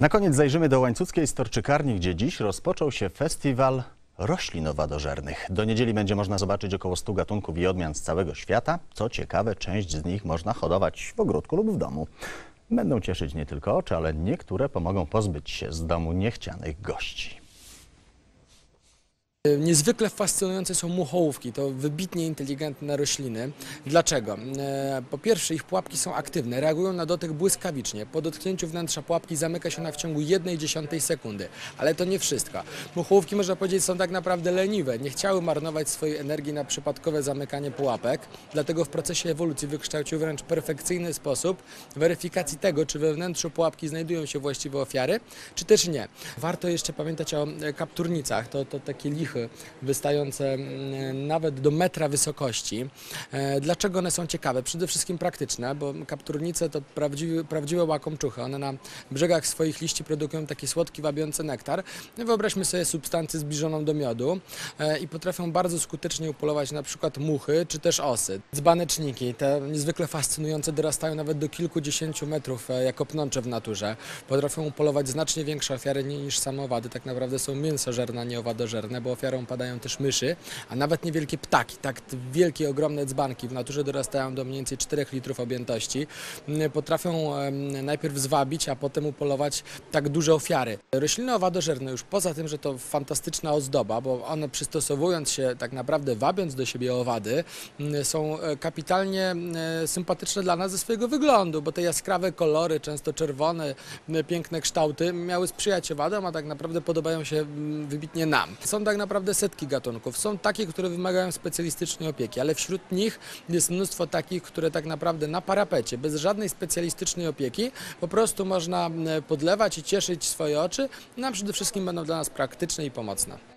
Na koniec zajrzymy do Łańcuckiej Storczykarni, gdzie dziś rozpoczął się festiwal roślin owadożernych. Do niedzieli będzie można zobaczyć około 100 gatunków i odmian z całego świata. Co ciekawe, część z nich można hodować w ogródku lub w domu. Będą cieszyć nie tylko oczy, ale niektóre pomogą pozbyć się z domu niechcianych gości. Niezwykle fascynujące są muchołówki, to wybitnie inteligentne rośliny. Dlaczego? E, Po pierwsze, ich pułapki są aktywne, reagują na dotyk błyskawicznie. Po dotknięciu wnętrza pułapki zamyka się ona w ciągu 1,1 sekundy. Ale to nie wszystko. Muchołówki, można powiedzieć, są tak naprawdę leniwe. Nie chciały marnować swojej energii na przypadkowe zamykanie pułapek, dlatego w procesie ewolucji wykształciły wręcz perfekcyjny sposób weryfikacji tego, czy we wnętrzu pułapki znajdują się właściwe ofiary, czy też nie. Warto jeszcze pamiętać o e, kapturnicach. To, to takie wystające mm, nawet do metra wysokości. E, Dlaczego one są ciekawe? Przede wszystkim praktyczne, bo kapturnice to prawdziwe, prawdziwe łakomczuchy. One na brzegach swoich liści produkują taki słodki, wabiący nektar. No Wyobraźmy sobie substancję zbliżoną do miodu e, i potrafią bardzo skutecznie upolować na przykład muchy czy też osy. Dzbaneczniki, te niezwykle fascynujące, dorastają nawet do kilkudziesięciu metrów e, jako pnącze w naturze. Potrafią upolować znacznie większe ofiary ni- niż same owady. Tak naprawdę są mięsożerne, a nie owadożerne, bo ofiarą padają też myszy, a nawet niewielkie ptaki. Tak wielkie, ogromne dzbanki w naturze dorastają do mniej więcej 4 litrów objętości. Mm, Potrafią najpierw zwabić, a potem upolować tak duże ofiary. Rośliny owadożerne już poza tym, że to fantastyczna ozdoba, bo one przystosowując się tak naprawdę wabiąc do siebie owady, mm, są e, kapitalnie e, sympatyczne dla nas ze swojego wyglądu, bo te jaskrawe kolory, często czerwone, piękne kształty miały sprzyjać owadom, a tak naprawdę podobają się wybitnie nam. Są tak naprawdę setki gatunków. Są takie, które wymagają specjalistycznej opieki, ale wśród nich jest mnóstwo takich, które tak naprawdę na parapecie, bez żadnej specjalistycznej opieki, po prostu można m, podlewać i cieszyć swoje oczy, no a przede wszystkim będą dla nas praktyczne i pomocne.